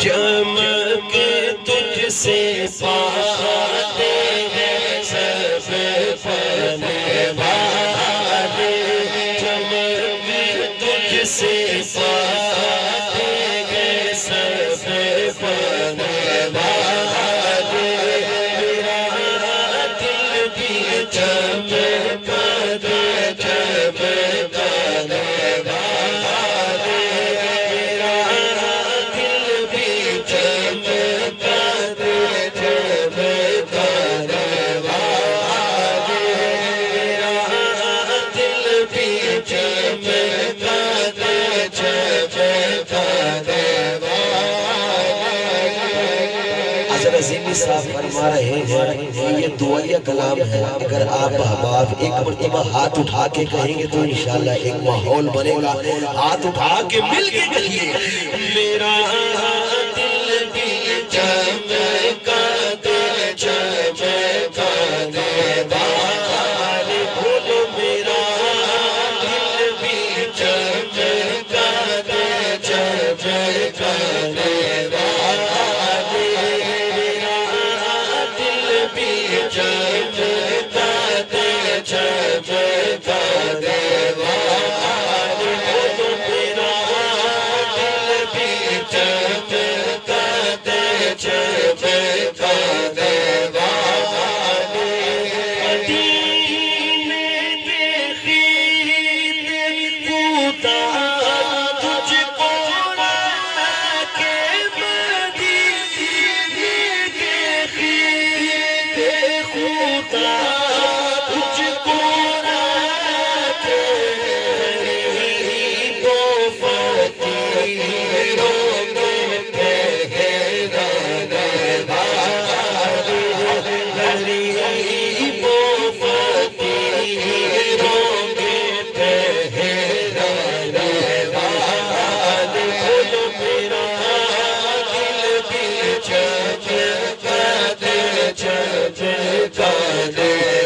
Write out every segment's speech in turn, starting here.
چمک تجھ سے پاس صاحب فرما رہے ہیں یہ دعائیہ کلام ہے۔ اگر آپ احباب ایک مرتبہ ہاتھ اٹھا کے کہیں گے تو انشاءاللہ ایک ماحول بنے گا۔ ہاتھ اٹھا کے مل کے کہیے۔ میرا دل بھی جمع Yeah. Yeah.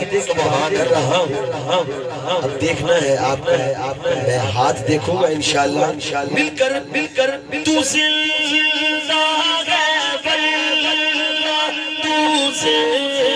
تو وہاں کر رہا ہوں اب دیکھنا ہے آپ کا میں ہاتھ دیکھوں گا انشاءاللہ۔ مل کر مل کر تو زندہ ہے واللہ تو زندہ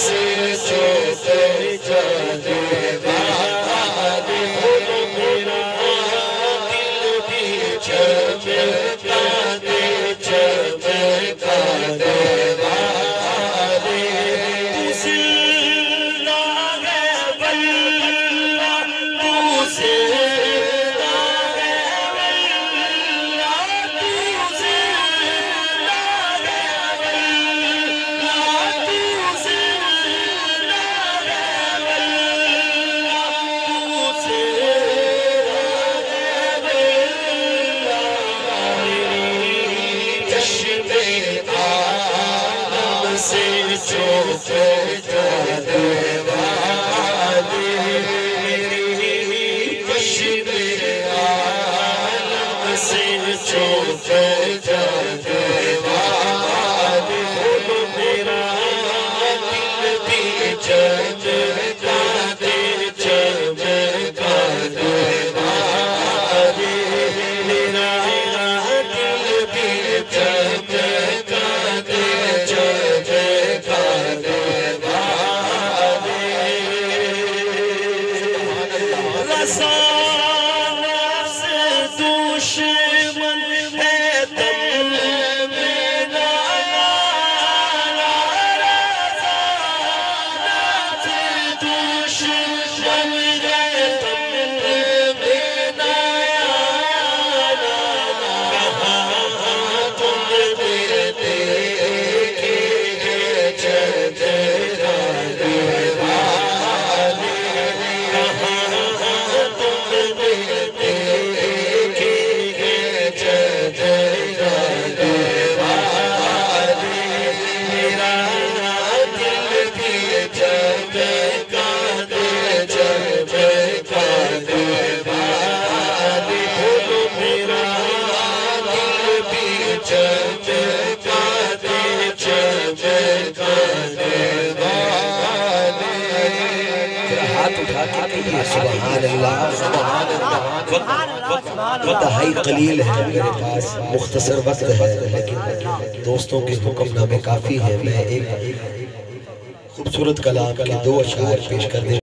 عالم سے دشمن سبحان اللہ سبحان اللہ قلیل ہے میرے پاس مختصر وقت ہے لیکن دوستوں کے حکم نامے کافی ہے میں ایک خوبصورت کلام کے دو اشعار پیش کر دے